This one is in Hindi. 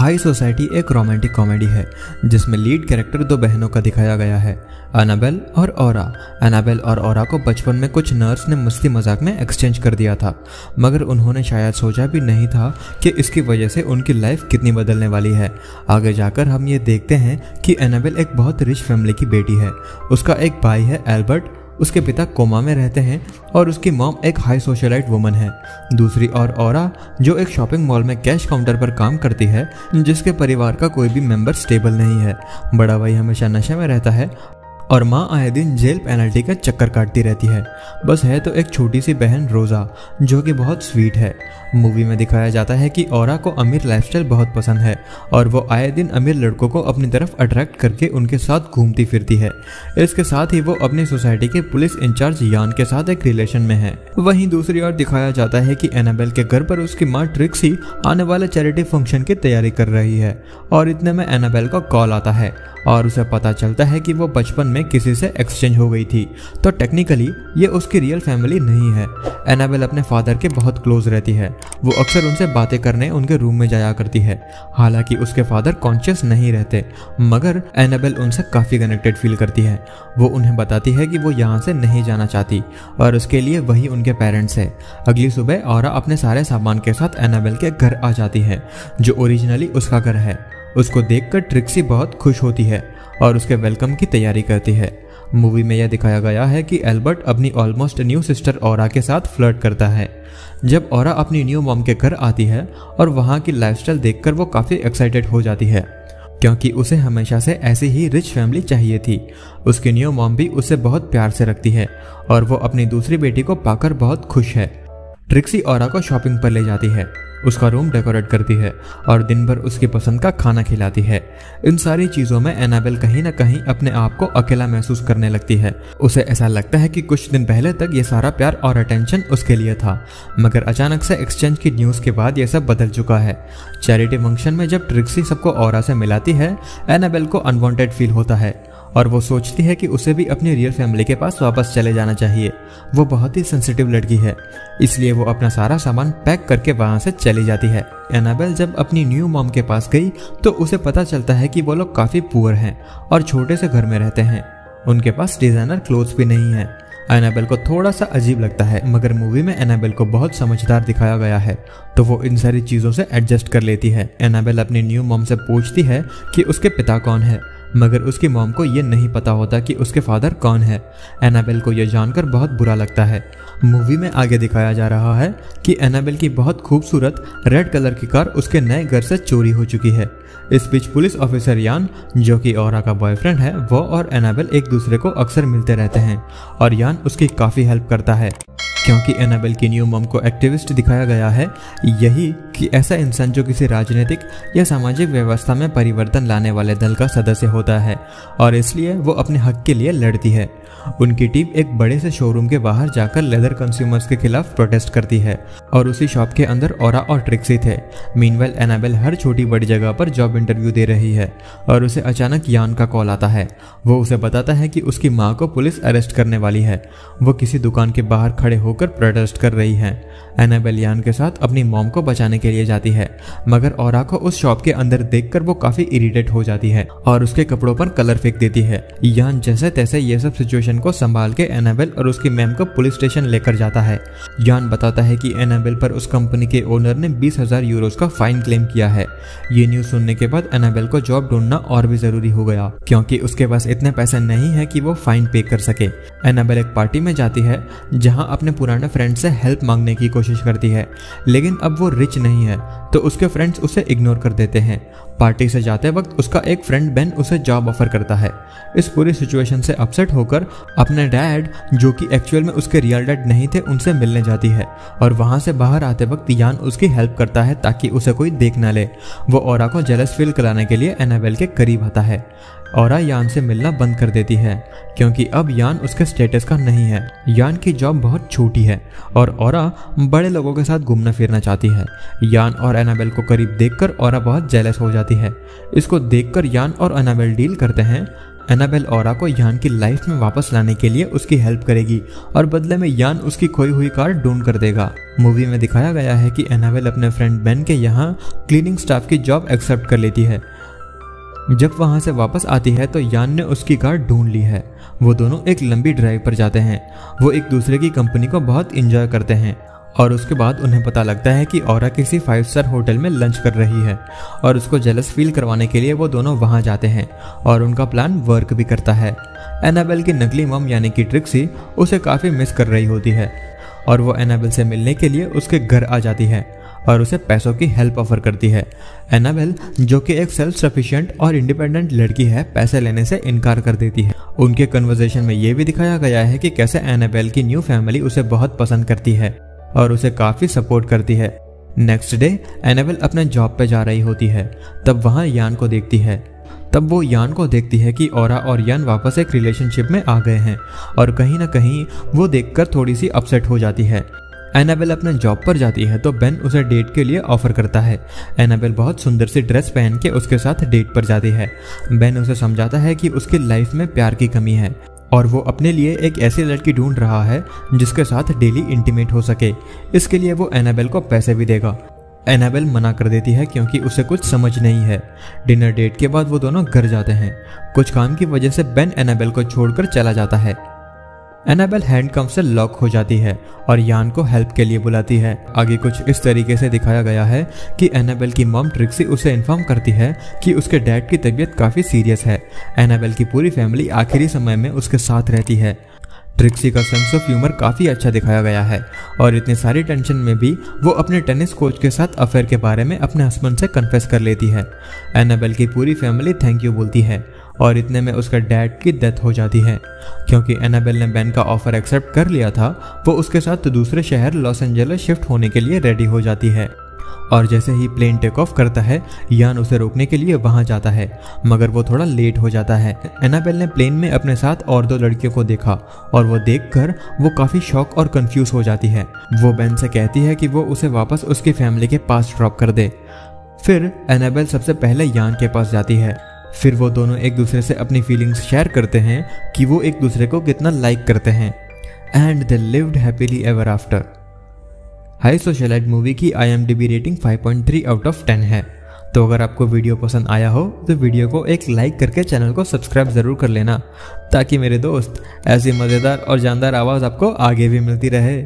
हाई सोसाइटी एक रोमांटिक कॉमेडी है, जिसमें लीड कैरेक्टर दो बहनों का दिखाया गया है, अनाबेल और ओरा अनाबेल और ओरा को बचपन में कुछ नर्स ने मस्ती मज़ाक में एक्सचेंज कर दिया था, मगर उन्होंने शायद सोचा भी नहीं था कि इसकी वजह से उनकी लाइफ कितनी बदलने वाली है। आगे जाकर हम ये देखते हैं कि एनाबेल एक बहुत रिच फैमिली की बेटी है। उसका एक भाई है एल्बर्ट उसके पिता कोमा में रहते हैं और उसकी मॉम एक हाई सोशलाइट वुमन है। दूसरी और औरा, जो एक शॉपिंग मॉल में कैश काउंटर पर काम करती है, जिसके परिवार का कोई भी मेंबर स्टेबल नहीं है। बड़ा भाई हमेशा नशे में रहता है और माँ आए दिन जेल पेनल्टी का चक्कर काटती रहती है। बस है तो एक छोटी सी बहन रोज़ा, जो कि बहुत स्वीट है। मूवी में दिखाया जाता है कि औरा को अमीर लाइफस्टाइल बहुत पसंद है, और वो आए दिन अमीर लड़कों को अपनी तरफ़ अट्रैक्ट करके उनके साथ घूमती फिरती है। इसके साथ ही वो अपनी सोसाइटी के पुलिस इंचार्ज यान के साथ एक रिलेशन में है। वहीं दूसरी ओर दिखाया जाता है कि एनाबेल के घर पर उसकी माँ ट्रिक्सी आने वाले चैरिटी फ़ंक्शन की तैयारी कर रही है, और इतने में एनाबेल का कॉल आता है। और उसे पता चलता है कि वो बचपन में किसी से एक्सचेंज हो गई थी। तो टेक्निकली ये उसकी रियल फैमिली नहीं है। एनाबेल अपने फादर के बहुत क्लोज रहती है। वो अक्सर उनसे बातें करने उनके रूम में जाया करती है। हालाँकि उसके फादर कॉन्शियस नहीं रहते, मगर एनाबेल उनसे काफ़ी कनेक्टेड फील करती है। वो उन्हें बताती है कि वो यहाँ से नहीं जाना चाहती, और उसके लिए वही उनके पेरेंट्स है। अगली सुबह और अपने सारे सामान के साथ एनाबेल के घर आ जाती है, जो ओरिजिनली उसका घर है। उसको देखकर ट्रिक्सी बहुत खुश होती है, और उसके वेलकम की तैयारी करती है। मूवी में यह दिखाया गया है कि एल्बर्ट अपनी ऑलमोस्ट न्यू सिस्टर और के साथ फ्लर्ट करता है। जब और अपनी न्यू मॉम के घर आती है और वहाँ की लाइफस्टाइल देखकर वो काफ़ी एक्साइटेड हो जाती है, क्योंकि उसे हमेशा से ऐसी ही रिच फैमिली चाहिए थी। उसकी न्यू मॉम भी उसे बहुत प्यार से रखती है और वो अपनी दूसरी बेटी को पाकर बहुत खुश है। ट्रिक्सी और को शॉपिंग पर ले जाती है। उसका रूम डेकोरेट करती है और दिन भर उसकी पसंद का खाना खिलाती है। इन सारी चीज़ों में एनाबेल कहीं ना कहीं अपने आप को अकेला महसूस करने लगती है। उसे ऐसा लगता है कि कुछ दिन पहले तक ये सारा प्यार और अटेंशन उसके लिए था, मगर अचानक से एक्सचेंज की न्यूज़ के बाद यह सब बदल चुका है। चैरिटी फ़ंक्शन में जब ट्रिक्सी सबको और से मिलाती है एनाबेल को अनवांटेड फील होता है। और वो सोचती है कि उसे भी अपनी रियल फैमिली के पास वापस चले जाना चाहिए। वो बहुत ही सेंसिटिव लड़की है, इसलिए वो अपना सारा सामान पैक करके वहाँ से चली जाती है। एनाबेल जब अपनी न्यू मॉम के पास गई तो उसे पता चलता है कि वो लोग काफ़ी पुअर हैं और छोटे से घर में रहते हैं। उनके पास डिज़ाइनर क्लोथ्स भी नहीं है। एनाबेल को थोड़ा सा अजीब लगता है, मगर मूवी में एनाबेल को बहुत समझदार दिखाया गया है तो वो इन सारी चीज़ों से एडजस्ट कर लेती है। एनाबेल अपनी न्यू मॉम से पूछती है कि उसके पिता कौन है। मगर उसकी मॉम को यह नहीं पता होता कि उसके फादर कौन है। एनाबेल को यह जानकर बहुत बुरा लगता है। मूवी में आगे दिखाया जा रहा है कि एनाबेल की बहुत खूबसूरत रेड कलर की कार उसके नए घर से चोरी हो चुकी है। इस बीच पुलिस ऑफिसर यान, जो कि और का बॉयफ्रेंड है, वो और एनाबेल एक दूसरे को अक्सर मिलते रहते हैं और यान उसकी काफ़ी हेल्प करता है। क्योंकि एनाबेल की न्यू मॉम को एक्टिविस्ट दिखाया गया है, यही कि ऐसा इंसान जो किसी राजनीतिक या सामाजिक व्यवस्था में परिवर्तन लाने वाले दल का सदस्य होता है और इसलिए वो अपने हक के लिए लड़ती है। उनकी टीम एक बड़े से शोरूम के बाहर जाकर लेदर कंज्यूमर्स के खिलाफ प्रोटेस्ट करती है और उसी शॉप के अंदर ओरा और ट्रिक्सी थे। मीनवेल एनाबेल हर छोटी बड़ी जगह पर जॉब इंटरव्यू दे रही है और उसे अचानक यान का कॉल आता है। वो उसे बताता है कि उसकी माँ को पुलिस अरेस्ट करने वाली है। वो किसी दुकान के बाहर खड़े होकर प्रोटेस्ट कर रही है। एनाबेल यान के साथ अपनी मॉम को बचाने के लिए जाती है, मगर और को उस शॉप के अंदर देखकर वो काफ़ी इरिटेट हो जाती है और उसके कपड़ों पर कलर फेंक देती है। यान जैसे तैसे ये सब सिचुएशन को संभाल के एनाबेल और उसकी मैम को पुलिस स्टेशन लेकर जाता है। यान बताता है कि एनाबेल पर उस कंपनी के ओनर ने बीस हज़ार यूरोज का फाइन क्लेम किया है। ये न्यूज़ सुनने के बाद एनाबेल को जॉब ढूंढना और भी ज़रूरी हो गया, क्योंकि उसके पास इतने पैसे नहीं है कि वो फाइन पे कर सके। एनाबेल एक पार्टी में जाती है, जहाँ अपने पुराने फ्रेंड से हेल्प मांगने की कोशिश करती है, लेकिन अब वो रिच नहीं है। तो उसके फ्रेंड्स उसे इग्नोर कर देते हैं। पार्टी से जाते वक्त उसका एक फ्रेंड बेन उसे जॉब ऑफ़र करता है। इस पूरी सिचुएशन से अपसेट होकर अपने डैड जो कि एक्चुअल में उसके रियल डैड नहीं थे, उनसे मिलने जाती है। और वहाँ से बाहर आते वक्त यान उसकी हेल्प करता है ताकि उसे कोई देख ना ले। वो और को जेलस फील कराने के लिए एनाबेल के करीब आता है। और यान से मिलना बंद कर देती है, क्योंकि अब यान उसके स्टेटस का नहीं है। यान की जॉब बहुत छोटी है और औरा बड़े लोगों के साथ घूमना फिरना चाहती है। यान और एनाबेल को करीब देखकर औरा बहुत जेलस हो जाती है। इसको देखकर यान और एनाबेल डील करते हैं। एनाबेल औरा को यान की लाइफ में वापस लाने के लिए उसकी हेल्प करेगी और बदले में यान उसकी खोई हुई कार ढूंढ कर देगा। मूवी में दिखाया गया है कि एनाबेल अपने फ्रेंड बेन के यहाँ क्लीनिंग स्टाफ की जॉब एक्सेप्ट कर लेती है। जब वहाँ से वापस आती है तो यान ने उसकी कार ढूंढ ली है। वो दोनों एक लंबी ड्राइव पर जाते हैं। वो एक दूसरे की कंपनी को बहुत इंजॉय करते हैं और उसके बाद उन्हें पता लगता है कि और किसी फाइव स्टार होटल में लंच कर रही है और उसको जेलस फील करवाने के लिए वो दोनों वहाँ जाते हैं और उनका प्लान वर्क भी करता है। एनाबेल की नकली मम यानी कि ट्रिक्सी उसे काफ़ी मिस कर रही होती है और वो एनाबेल से मिलने के लिए उसके घर आ जाती है। और उसे पैसों की हेल्प ऑफ़र करती है। एनाबेल जो कि एक सेल्फ सफिशिएंट और इंडिपेंडेंट लड़की है, पैसे लेने से इनकार कर देती है। उनके कन्वर्जेशन में ये भी दिखाया गया है कि कैसे एनाबेल की न्यू फैमिली उसे बहुत पसंद करती है और उसे काफ़ी सपोर्ट करती है। नेक्स्ट डे एनाबेल अपने जॉब पे जा रही होती है। तब वहाँ यान को देखती है। तब वो यान को देखती है कि ओरा और यान वापस एक रिलेशनशिप में आ गए हैं और कहीं ना कहीं वो देखकर थोड़ी सी अपसेट हो जाती है। एनाबेल अपने जॉब पर जाती है तो बेन उसे डेट के लिए ऑफ़र करता है। एनाबेल बहुत सुंदर सी ड्रेस पहन के उसके साथ डेट पर जाती है। बेन उसे समझाता है कि उसकी लाइफ में प्यार की कमी है, और वो अपने लिए एक ऐसी लड़की ढूंढ रहा है, जिसके साथ डेली इंटीमेट हो सके। इसके लिए वो एनाबेल को पैसे भी देगा। एनाबेल मना कर देती है क्योंकि उसे कुछ समझ नहीं है। डिनर डेट के बाद वो दोनों घर जाते हैं। कुछ काम की वजह से बेन एनाबेल को छोड़कर चला जाता है। एनाबेल हैंडकम से लॉक हो जाती है और यान को हेल्प के लिए बुलाती है। आगे कुछ इस तरीके से दिखाया गया है कि एनाबेल की मॉम ट्रिक्सी उसे इन्फॉर्म करती है कि उसके डैड की तबीयत काफ़ी सीरियस है। एनाबेल की पूरी फैमिली आखिरी समय में उसके साथ रहती है। ट्रिक्सी का सेंस ऑफ़ ह्यूमर काफ़ी अच्छा दिखाया गया है और इतनी सारी टेंशन में भी वो अपने टेनिस कोच के साथ अफेयर के बारे में अपने हस्बैंड से कन्फेस कर लेती है। एनाबेल की पूरी फैमिली थैंक यू बोलती है। और इतने में उसका डैड की डेथ हो जाती है। क्योंकि एनाबेल ने बैन का ऑफ़र एक्सेप्ट कर लिया था, वो उसके साथ दूसरे शहर लॉस एंजल्स शिफ्ट होने के लिए रेडी हो जाती है। और जैसे ही प्लेन टेक ऑफ़ करता है यान उसे रोकने के लिए वहाँ जाता है, मगर वो थोड़ा लेट हो जाता है। एनाबेल ने प्लेन में अपने साथ और दो लड़कियों को देखा, और वो देखकर वो काफ़ी शॉक और कंफ्यूज हो जाती है। वो बेन से कहती है कि वो उसे वापस उसकी फैमिली के पास ड्रॉप कर दे। फिर एनाबेल सबसे पहले यान के पास जाती है। फिर वो दोनों एक दूसरे से अपनी फीलिंग्स शेयर करते हैं कि वो एक दूसरे को कितना लाइक करते हैं। And they lived happily ever after high socialite movie की आईएमडीबी रेटिंग 5.3 आउट ऑफ़ 10 है। तो अगर आपको वीडियो पसंद आया हो तो वीडियो को एक लाइक करके चैनल को सब्सक्राइब ज़रूर कर लेना, ताकि मेरे दोस्त ऐसी मज़ेदार और जानदार आवाज़ आपको आगे भी मिलती रहे।